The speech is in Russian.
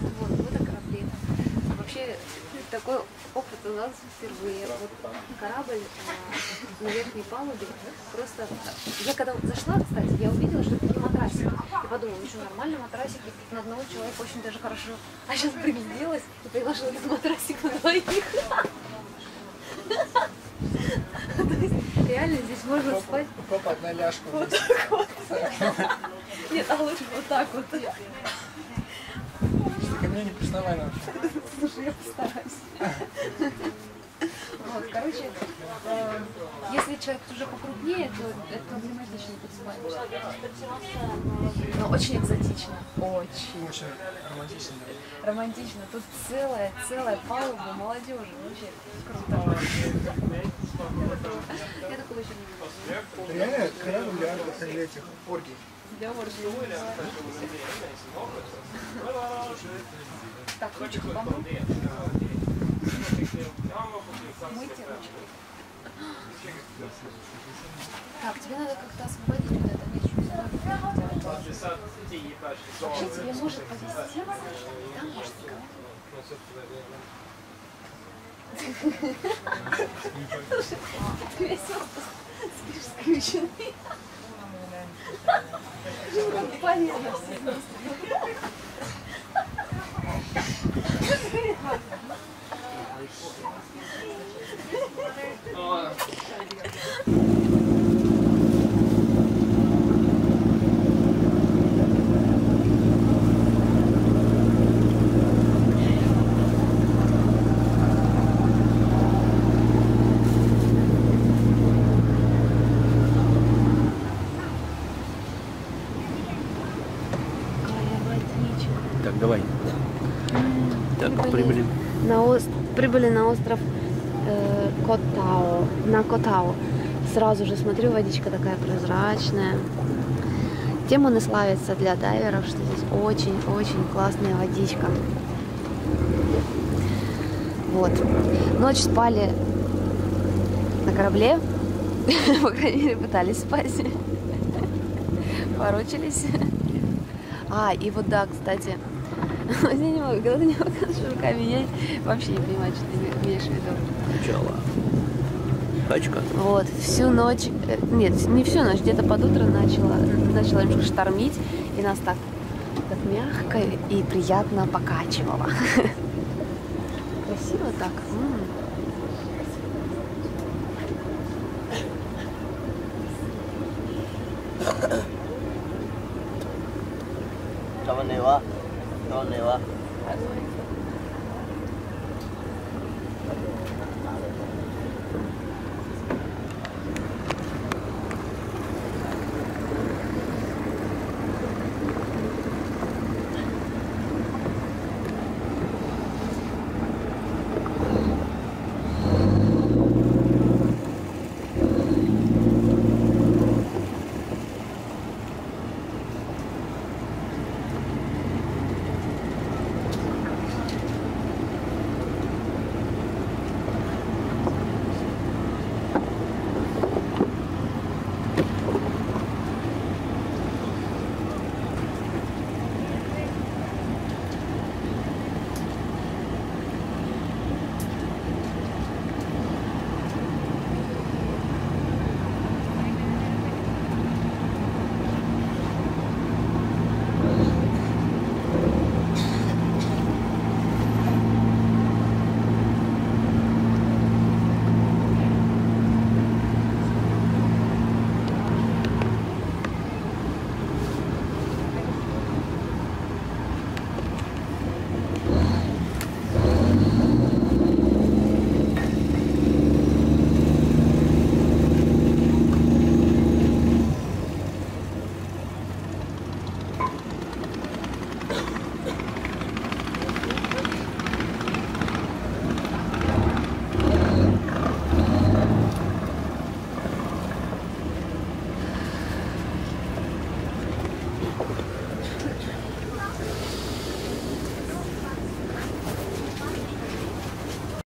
Вот, вот о корабле. Вообще такой опыт у нас впервые. Вот корабль а, на верхней палубе. Просто я когда зашла, кстати, я увидела, что это такие матрасики. Я подумала, ну что, нормально матрасики на одного человека очень даже хорошо. А сейчас пригляделась и что этот матрасик на двоих. То есть реально здесь можно спать. Попад на ляжку. Вот так вот. Нет, а лучше вот так вот. Не приставай нам. Слушай, я постараюсь. Вот, короче, э, если человек уже покрупнее, то это проблематично тут спать. Но очень экзотично. Очень. Очень романтично. Романтично. Тут целая, целая палуба молодежи. Вообще круто. Я такого еще не видела. Реально корабль для, этих оргий. Для оргии. Так, ручку помыл. Мойте ручки. Так, тебе надо как-то освободить вот это. Вообще тебе может повезти. Там может никого. Весело спишь скрюченный. Полезно все Так, давай. Так, прибыли. На ост... Прибыли на остров э, Котао, на Котао. Сразу же смотрю, водичка такая прозрачная. Тем он и славится для дайверов, что здесь очень-очень классная водичка. Вот. Ночь спали на корабле. По крайней мере, пытались спать. Порочились. А, и вот да, кстати, я не могу, когда ты не показываешь руками, я вообще не понимаю, что ты имеешь в виду. Начало. Тачка. Вот, всю ночь, э, нет, не всю ночь, где-то под утро начала, начала немножко штормить, и нас так, так мягко и приятно покачивало. Красиво так. м. Kawan 到你了，